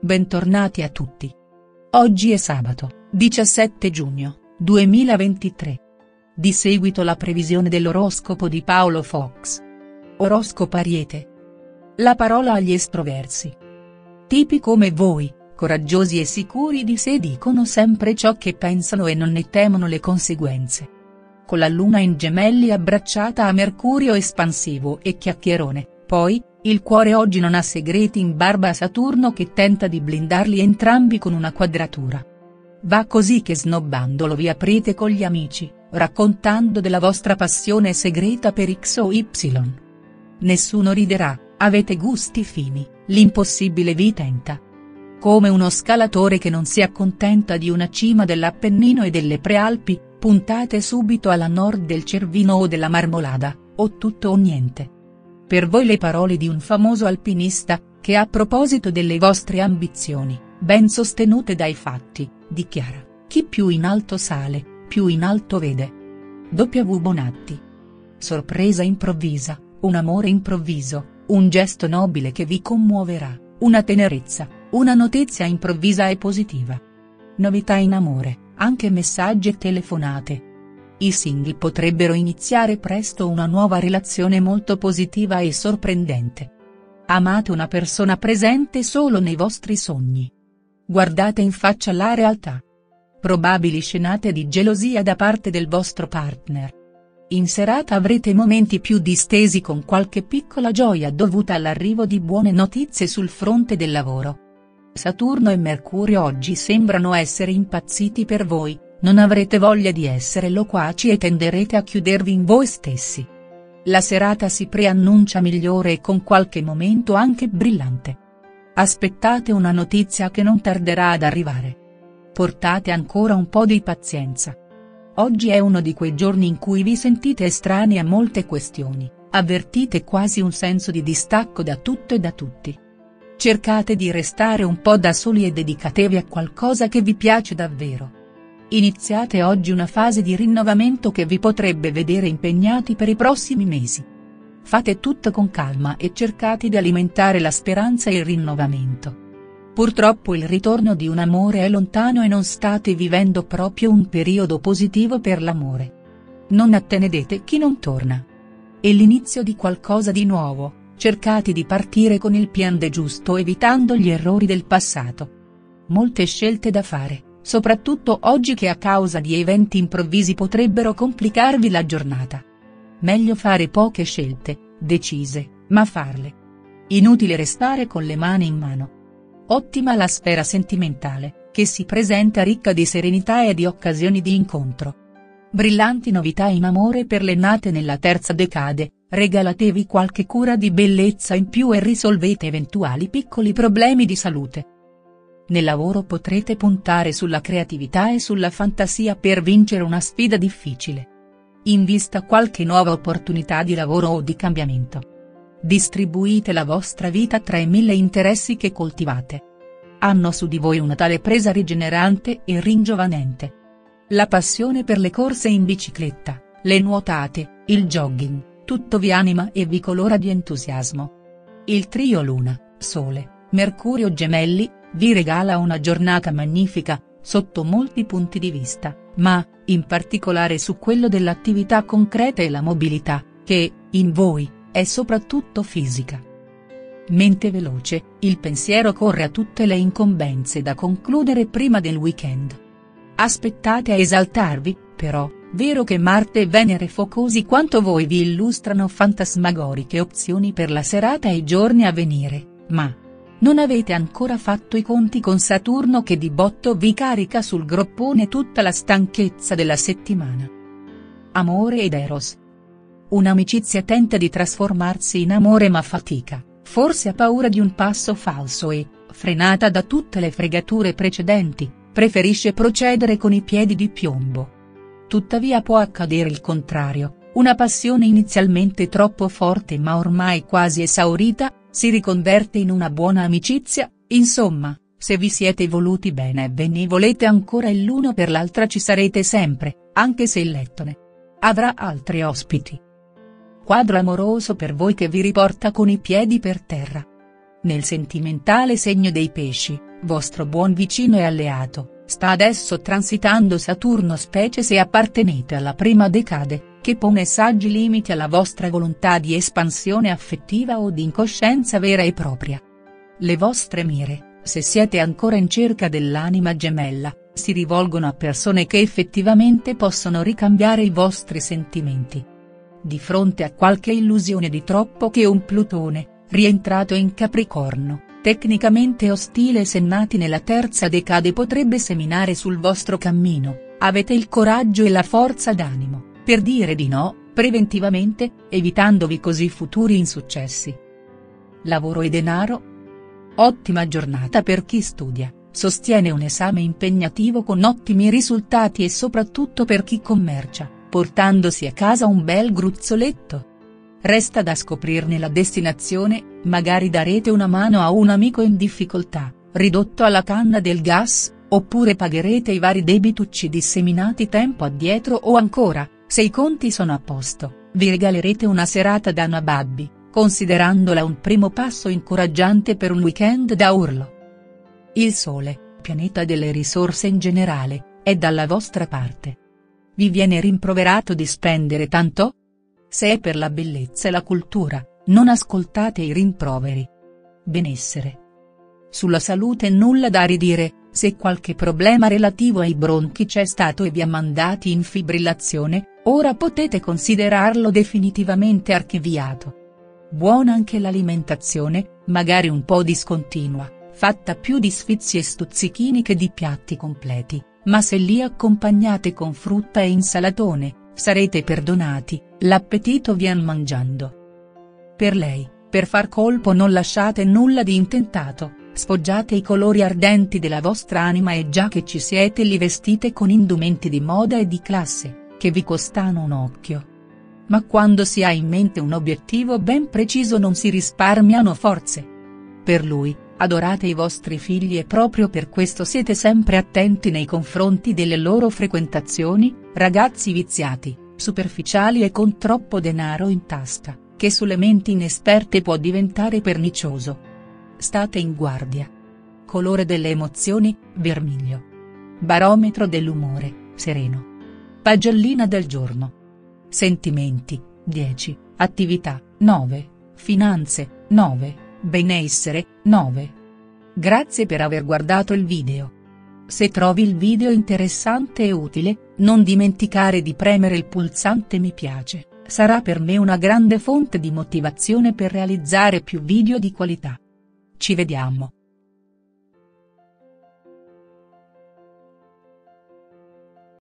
bentornati a tutti. Oggi è sabato, 17 giugno, 2023. Di seguito la previsione dell'oroscopo di Paolo Fox. Oroscopo Ariete. La parola agli estroversi. Tipi come voi, coraggiosi e sicuri di sé dicono sempre ciò che pensano e non ne temono le conseguenze. Con la luna in gemelli abbracciata a Mercurio espansivo e chiacchierone, poi, il cuore oggi non ha segreti in barba a Saturno che tenta di blindarli entrambi con una quadratura. Va così che snobbandolo vi aprite con gli amici, raccontando della vostra passione segreta per X o Y. Nessuno riderà, avete gusti fini, l'impossibile vi tenta. Come uno scalatore che non si accontenta di una cima dell'Appennino e delle Prealpi, puntate subito alla nord del Cervino o della Marmolada, o tutto o niente. Per voi le parole di un famoso alpinista, che a proposito delle vostre ambizioni, ben sostenute dai fatti, dichiara, chi più in alto sale, più in alto vede. W. Bonatti. Sorpresa improvvisa, un amore improvviso, un gesto nobile che vi commuoverà, una tenerezza, una notizia improvvisa e positiva. Novità in amore, anche messaggi e telefonate, i single potrebbero iniziare presto una nuova relazione molto positiva e sorprendente. Amate una persona presente solo nei vostri sogni. Guardate in faccia la realtà. Probabili scenate di gelosia da parte del vostro partner. In serata avrete momenti più distesi con qualche piccola gioia dovuta all'arrivo di buone notizie sul fronte del lavoro. Saturno e Mercurio oggi sembrano essere impazziti per voi, non avrete voglia di essere loquaci e tenderete a chiudervi in voi stessi. La serata si preannuncia migliore e con qualche momento anche brillante. Aspettate una notizia che non tarderà ad arrivare. Portate ancora un po' di pazienza. Oggi è uno di quei giorni in cui vi sentite estranei a molte questioni, avvertite quasi un senso di distacco da tutto e da tutti. Cercate di restare un po' da soli e dedicatevi a qualcosa che vi piace davvero. Iniziate oggi una fase di rinnovamento che vi potrebbe vedere impegnati per i prossimi mesi. Fate tutto con calma e cercate di alimentare la speranza e il rinnovamento. Purtroppo il ritorno di un amore è lontano e non state vivendo proprio un periodo positivo per l'amore. Non attenedete chi non torna. È l'inizio di qualcosa di nuovo, cercate di partire con il piede giusto evitando gli errori del passato. Molte scelte da fare soprattutto oggi che a causa di eventi improvvisi potrebbero complicarvi la giornata. Meglio fare poche scelte, decise, ma farle. Inutile restare con le mani in mano. Ottima la sfera sentimentale, che si presenta ricca di serenità e di occasioni di incontro. Brillanti novità in amore per le nate nella terza decade, regalatevi qualche cura di bellezza in più e risolvete eventuali piccoli problemi di salute. Nel lavoro potrete puntare sulla creatività e sulla fantasia per vincere una sfida difficile. In vista qualche nuova opportunità di lavoro o di cambiamento. Distribuite la vostra vita tra i mille interessi che coltivate. Hanno su di voi una tale presa rigenerante e ringiovanente. La passione per le corse in bicicletta, le nuotate, il jogging, tutto vi anima e vi colora di entusiasmo. Il trio Luna, Sole, Mercurio Gemelli, vi regala una giornata magnifica, sotto molti punti di vista, ma, in particolare su quello dell'attività concreta e la mobilità, che, in voi, è soprattutto fisica. Mente veloce, il pensiero corre a tutte le incombenze da concludere prima del weekend. Aspettate a esaltarvi, però, vero che Marte e Venere focosi quanto voi vi illustrano fantasmagoriche opzioni per la serata e i giorni a venire, ma, non avete ancora fatto i conti con Saturno che di botto vi carica sul groppone tutta la stanchezza della settimana. Amore ed Eros. Un'amicizia tenta di trasformarsi in amore ma fatica, forse ha paura di un passo falso e, frenata da tutte le fregature precedenti, preferisce procedere con i piedi di piombo. Tuttavia può accadere il contrario, una passione inizialmente troppo forte ma ormai quasi esaurita, si riconverte in una buona amicizia, insomma, se vi siete voluti bene e ve ne volete ancora il l'uno per l'altra ci sarete sempre, anche se il lettone avrà altri ospiti. Quadro amoroso per voi che vi riporta con i piedi per terra. Nel sentimentale segno dei pesci, vostro buon vicino e alleato, sta adesso transitando Saturno specie se appartenete alla prima decade, che pone saggi limiti alla vostra volontà di espansione affettiva o di incoscienza vera e propria. Le vostre mire, se siete ancora in cerca dell'anima gemella, si rivolgono a persone che effettivamente possono ricambiare i vostri sentimenti. Di fronte a qualche illusione di troppo che un Plutone, rientrato in Capricorno, tecnicamente ostile se nati nella terza decade potrebbe seminare sul vostro cammino, avete il coraggio e la forza d'animo, per dire di no, preventivamente, evitandovi così futuri insuccessi. Lavoro e denaro? Ottima giornata per chi studia sostiene un esame impegnativo con ottimi risultati e soprattutto per chi commercia, portandosi a casa un bel gruzzoletto. Resta da scoprirne la destinazione, magari darete una mano a un amico in difficoltà, ridotto alla canna del gas, oppure pagherete i vari debitucci disseminati tempo addietro o ancora, se i conti sono a posto, vi regalerete una serata da nababbi, considerandola un primo passo incoraggiante per un weekend da urlo. Il Sole, pianeta delle risorse in generale, è dalla vostra parte. Vi viene rimproverato di spendere tanto? Se è per la bellezza e la cultura, non ascoltate i rimproveri. Benessere. Sulla salute nulla da ridire, se qualche problema relativo ai bronchi c'è stato e vi ha mandati in fibrillazione, ora potete considerarlo definitivamente archiviato. Buona anche l'alimentazione, magari un po' discontinua fatta più di sfizi e stuzzichini che di piatti completi, ma se li accompagnate con frutta e insalatone, sarete perdonati, l'appetito vien mangiando. Per lei, per far colpo non lasciate nulla di intentato, sfoggiate i colori ardenti della vostra anima e già che ci siete li vestite con indumenti di moda e di classe, che vi costano un occhio. Ma quando si ha in mente un obiettivo ben preciso non si risparmiano forze. Per lui, adorate i vostri figli e proprio per questo siete sempre attenti nei confronti delle loro frequentazioni, ragazzi viziati, superficiali e con troppo denaro in tasca, che sulle menti inesperte può diventare pernicioso. State in guardia. Colore delle emozioni, vermiglio. Barometro dell'umore, sereno. Pagellina del giorno. Sentimenti, 10, attività, 9, finanze, 9 benessere, 9. Grazie per aver guardato il video. Se trovi il video interessante e utile, non dimenticare di premere il pulsante mi piace, sarà per me una grande fonte di motivazione per realizzare più video di qualità. Ci vediamo.